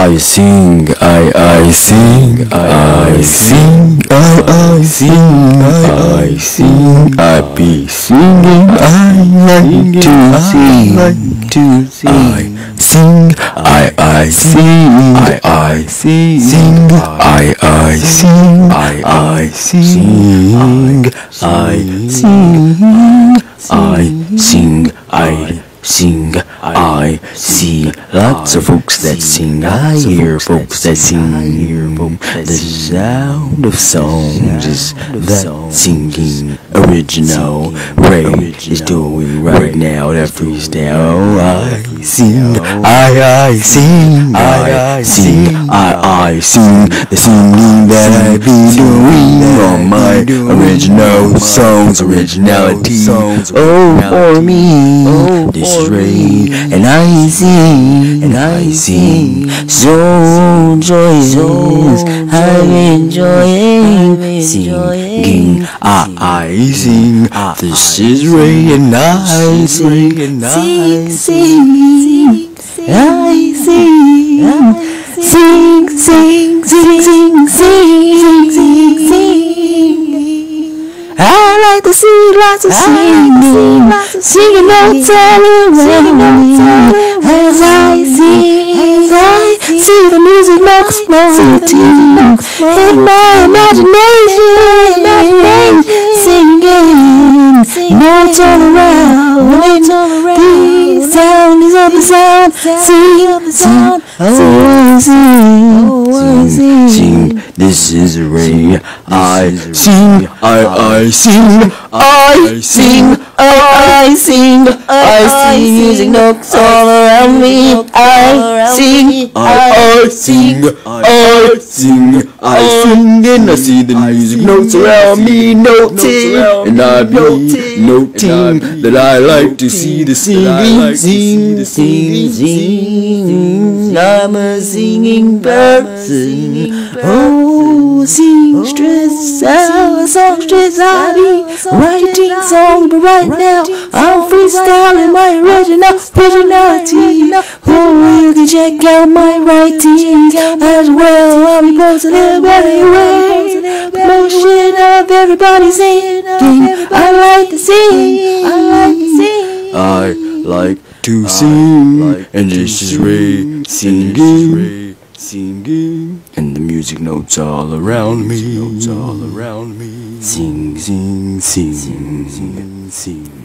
I sing, I, I sing, I, I sing, I, I sing, I, I sing, I be singing, I like to sing, like to sing. I sing, I, I sing, I, I sing, I, I sing, I, I sing, I sing, I sing, I sing, I see lots of folks that sing. I hear folks that sing. The sound of songs is that singing original. Ray is doing right now. That freestyle. I sing, I I sing, I I sing, I I sing. The singing that I be doing on my original songs, originality. Oh, for me, this is Ray, and I sing, and I sing so joyous. I'm enjoying singing. I, I sing. This is Ray, and I sing, and I sing. I sing, sing, sing, sing, like to see lots of singing, singing all around me. As I sing, I see the music notes floating in my imagination, singing notes all around. The sound is of the sound, sing, sing, oh, sing, sing, sing. This is Ray. I sing, I, I sing, I sing, I, I sing, I sing. Music notes all around me. I sing, I, sing, I sing, I sing, and I see the music notes around me noting, and I be noting that I like to see the singing, sing, sing, sing. I'm a singing person. Oh, seamstress, oh, songstress, I be writing songs, but right now I'm freestyling my original originality. Oh, you can check out my writing as well. I'll be posting them everywhere. Promotion of everybody singing. I like to sing. I like to sing. I like to sing, and this is Ray singing singing, music notes all around me, notes all around me. Sing, sing, sing, sing, sing.